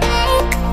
make